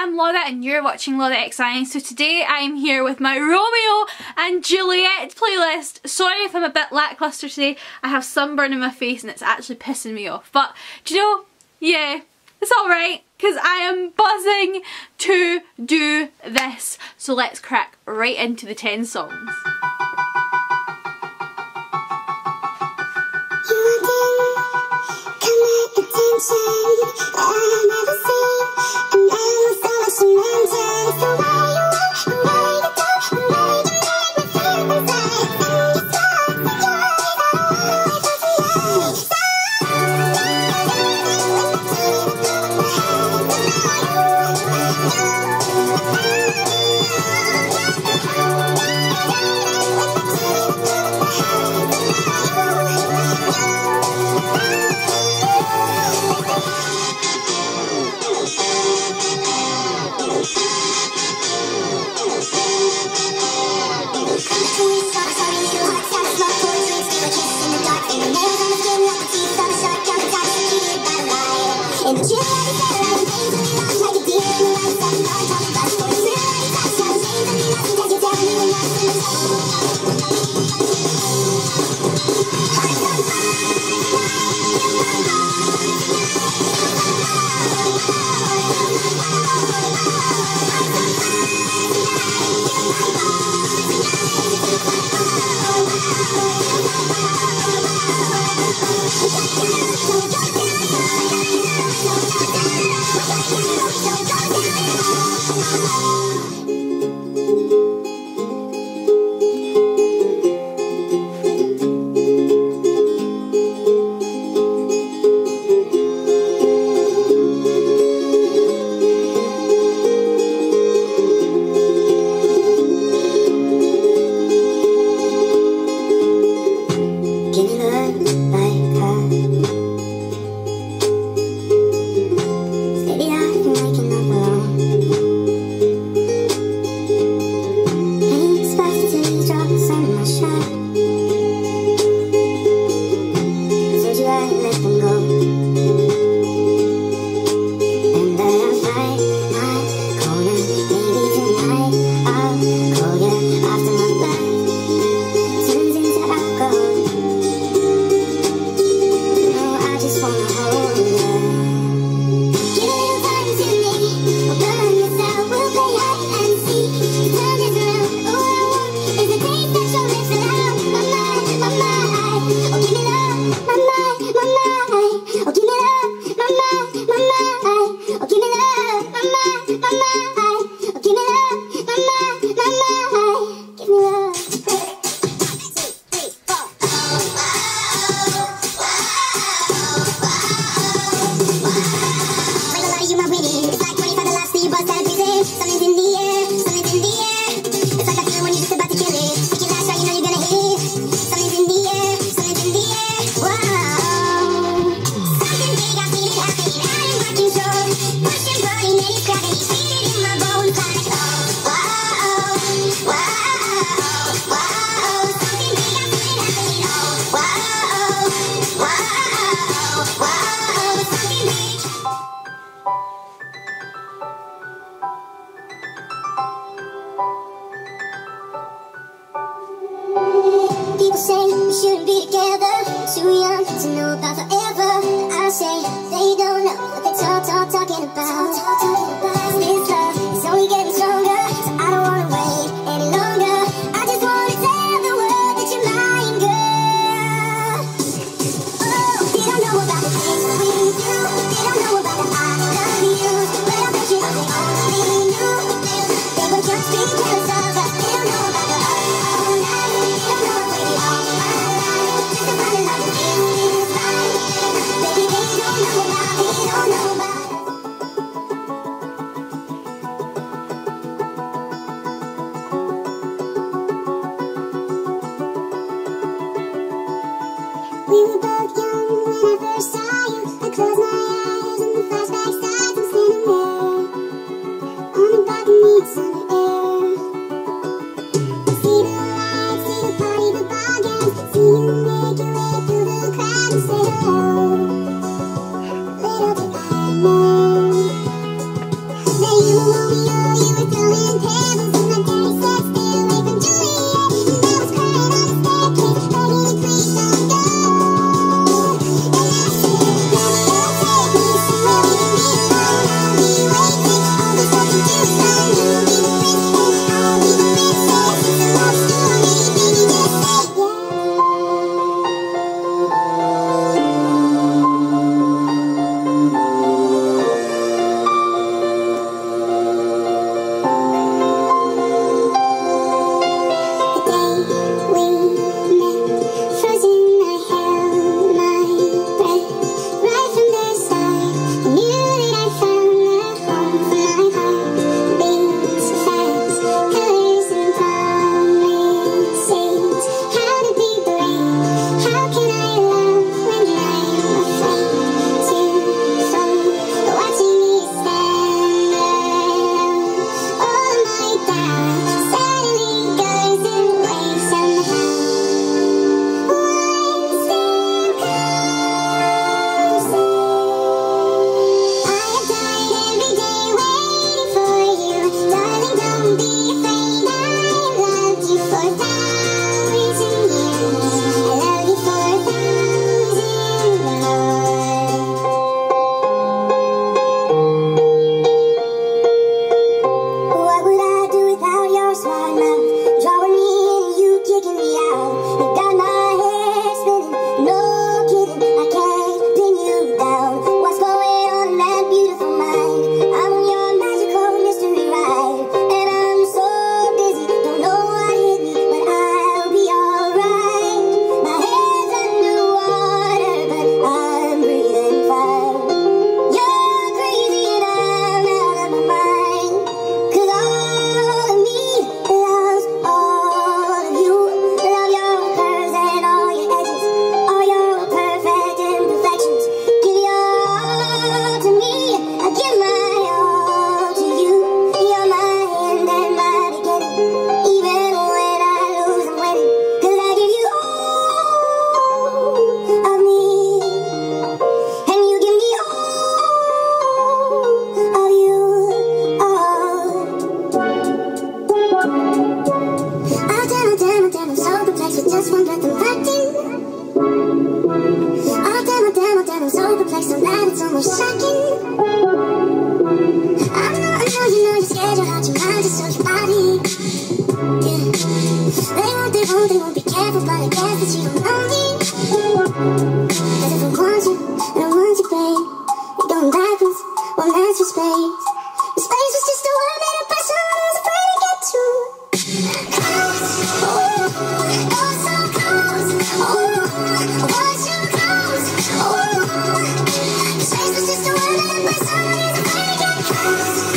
I'm Laura and you're watching lauraxannie. So today I'm here with my Romeo and Juliet playlist. Sorry if I'm a bit lackluster today. I have sunburn in my face and it's actually pissing me off. But do you know, yeah, it's alright because I am buzzing to do this. So let's crack right into the 10 songs still Música you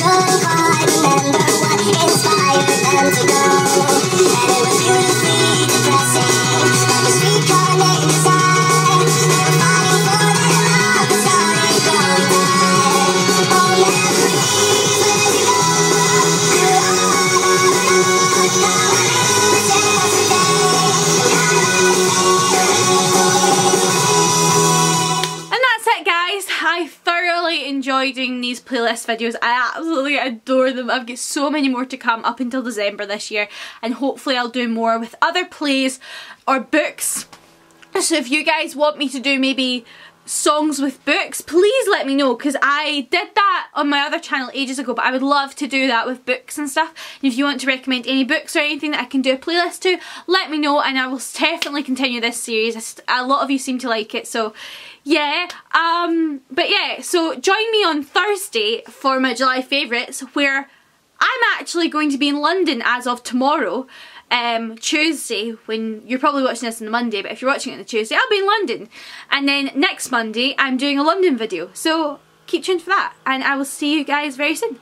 but playlist videos. I absolutely adore them. I've got so many more to come up until December this year and hopefully I'll do more with other plays or books. So if you guys want me to do maybe songs with books, please let me know because I did that on my other channel ages ago but I would love to do that with books and stuff. And if you want to recommend any books or anything that I can do a playlist to, let me know and I will definitely continue this series. A lot of you seem to like it so yeah um but yeah so join me on Thursday for my July favourites where I'm actually going to be in London as of tomorrow um, Tuesday when you're probably watching this on the Monday but if you're watching it on the Tuesday I'll be in London. And then next Monday I'm doing a London video. So keep tuned for that and I will see you guys very soon